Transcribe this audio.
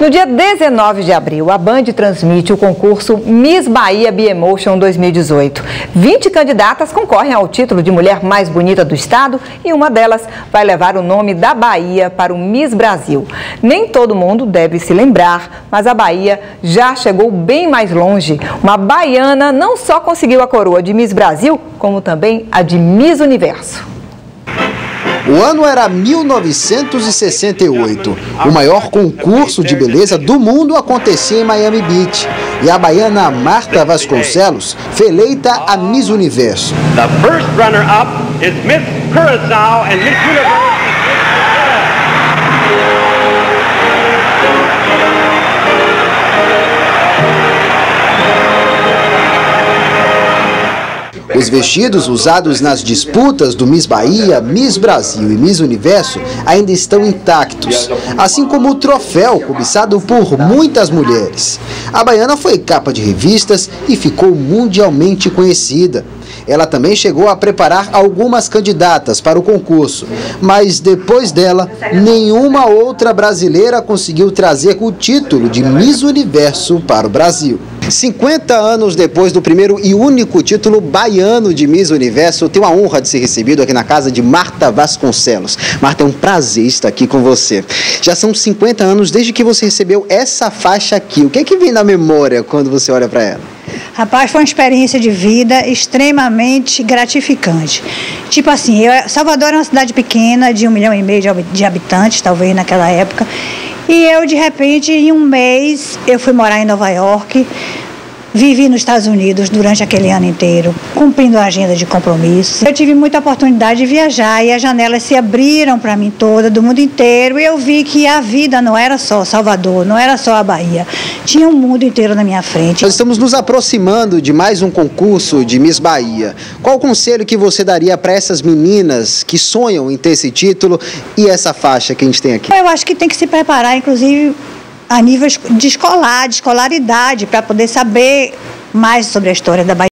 No dia 19 de abril, a Band transmite o concurso Miss Bahia Biemotion 2018. 20 candidatas concorrem ao título de mulher mais bonita do estado e uma delas vai levar o nome da Bahia para o Miss Brasil. Nem todo mundo deve se lembrar, mas a Bahia já chegou bem mais longe. Uma baiana não só conseguiu a coroa de Miss Brasil, como também a de Miss Universo. O ano era 1968. O maior concurso de beleza do mundo acontecia em Miami Beach. E a baiana Marta Vasconcelos foi eleita a Miss Universo. The first runner-up is Miss Curacao and Miss Universe. Os vestidos usados nas disputas do Miss Bahia, Miss Brasil e Miss Universo ainda estão intactos, assim como o troféu cobiçado por muitas mulheres. A baiana foi capa de revistas e ficou mundialmente conhecida. Ela também chegou a preparar algumas candidatas para o concurso, mas depois dela, nenhuma outra brasileira conseguiu trazer o título de Miss Universo para o Brasil. 50 anos depois do primeiro e único título baiano de Miss Universo, tenho a honra de ser recebido aqui na casa de Marta Vasconcelos. Marta, é um prazer estar aqui com você. Já são 50 anos desde que você recebeu essa faixa aqui. O que é que vem na memória quando você olha para ela? Rapaz, foi uma experiência de vida extremamente gratificante. Tipo assim, eu, Salvador é uma cidade pequena, de um milhão e meio de habitantes, talvez naquela época. E eu, de repente, em um mês, eu fui morar em Nova York Vivi nos Estados Unidos durante aquele ano inteiro, cumprindo a agenda de compromissos. Eu tive muita oportunidade de viajar e as janelas se abriram para mim toda, do mundo inteiro, e eu vi que a vida não era só Salvador, não era só a Bahia. Tinha um mundo inteiro na minha frente. Nós estamos nos aproximando de mais um concurso de Miss Bahia. Qual o conselho que você daria para essas meninas que sonham em ter esse título e essa faixa que a gente tem aqui? Eu acho que tem que se preparar, inclusive a nível de escolar, de escolaridade, para poder saber mais sobre a história da Bahia.